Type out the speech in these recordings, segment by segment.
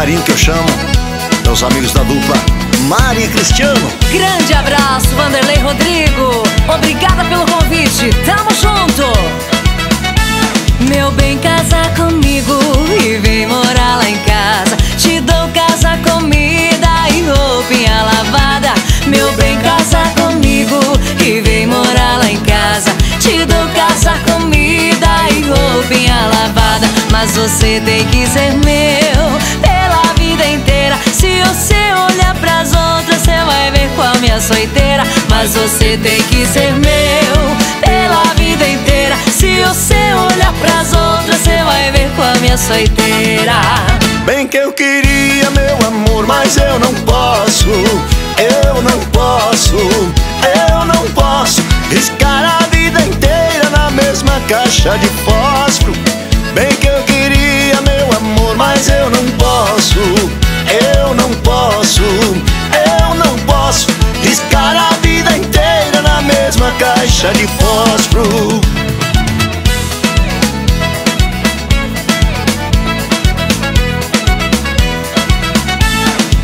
carinho que eu chamo Meus amigos da dupla Mari e Cristiano. Grande abraço, Vanderlei Rodrigo. Obrigada pelo convite, tamo junto. Meu bem, casa comigo e vem morar lá em casa. Te dou casa, comida e roupinha lavada. Meu bem, casa comigo e vem morar lá em casa. Te dou casa, comida e roupinha lavada. Mas você tem que ser meu vida inteira. Se você olhar pras outras, você vai ver a minha soiteira. Mas você tem que ser meu pela vida inteira. Se você olhar pras outras, você vai ver a minha soiteira. Bem que eu queria, meu amor, mas eu não posso. Eu não posso, eu não posso Riscar a vida inteira na mesma caixa de fósforo. Bem que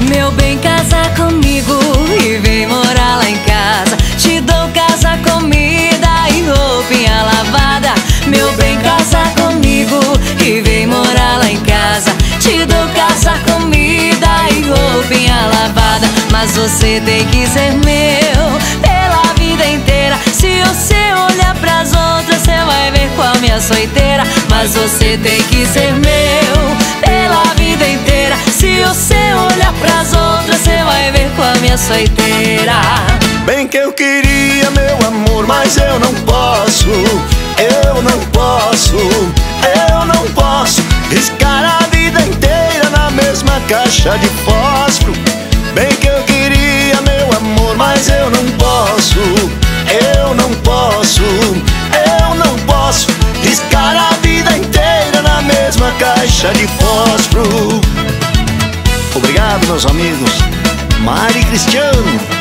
Meu bem, casa comigo e vem morar lá em casa. Te dou casa, comida e roupinha lavada. Meu bem, casa comigo e vem morar lá em casa. Te dou casa, comida e roupinha lavada. Mas você tem que ser meu pela vida inteira. Se você olhar pras outras, você vai ver a minha soiteira. Mas você tem que ser meu Bem que eu queria, meu amor, mas eu não posso Eu não posso, eu não posso Riscar a vida inteira na mesma caixa de fósforo. Bem que eu queria, meu amor, mas eu não posso Eu não posso, eu não posso Riscar a vida inteira na mesma caixa de fósforo. Obrigado, meus amigos Mari Cristiano